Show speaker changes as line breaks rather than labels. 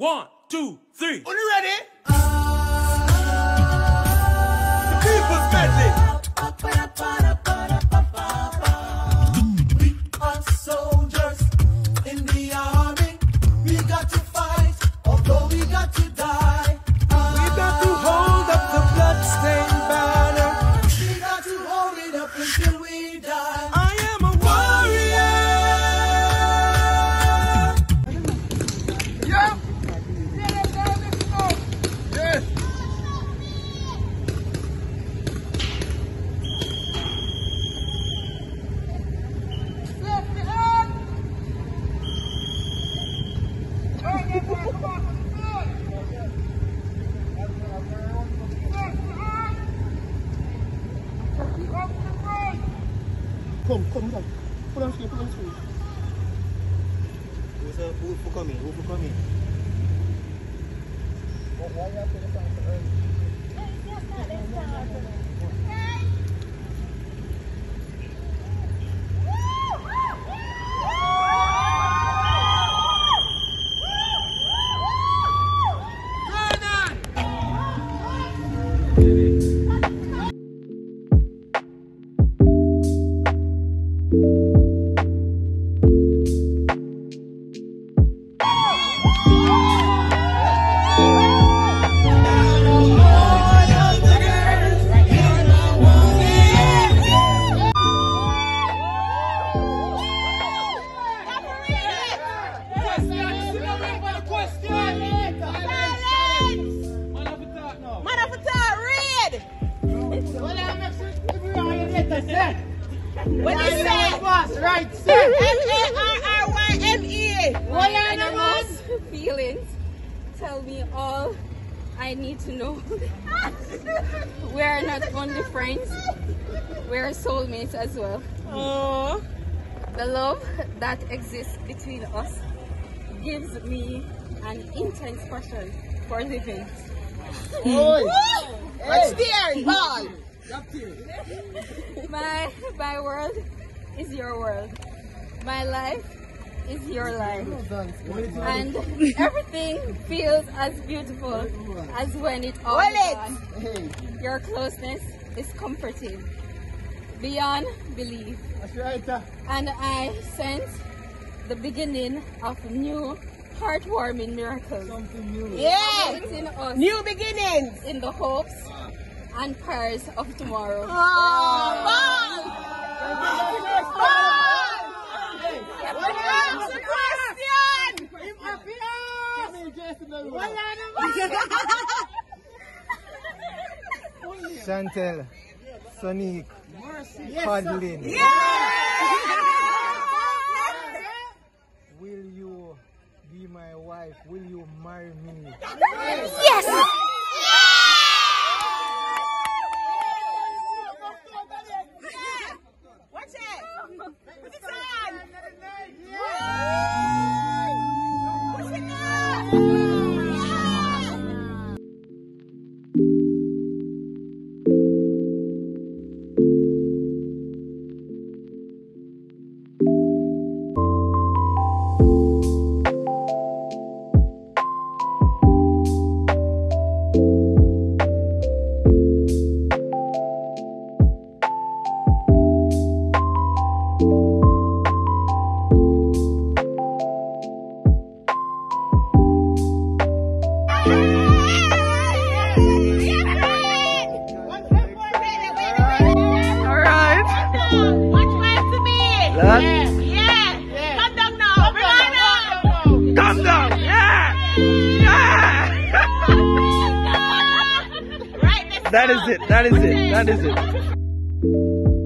One, two, three. Are you ready? The people's medley. Soldiers in the army, we got to fight, although we got to die. We got to hold up the bloodstained banner. We got to hold it up until we die.
Come, come, come. Put on screen, put on screen.
Who's uh, who for coming? Who for coming?
Why you have to the early?
Man What is that?
Right,
M-A-R-R-Y-M-E.
What are the most feelings? Tell me all I need to know. we are not only friends, we are soulmates as well.
Oh.
The love that exists between us gives me an intense passion for living.
What's there? Ball.
My my world is your world. My life is your life. And everything feels as beautiful as when it all began. Your closeness is comforting beyond belief. And I sense the beginning of new heartwarming miracles.
Something new.
Yeah. New beginnings.
in the hopes and prayers of tomorrow.
Oh, ball. Ball. What is the question?
Come in, Jason, everyone.
Chantel, Sonic, Fadlin. Will you be my wife? Will you marry me?
Watch
That-
Yeah.
That is it. That is it. That is it.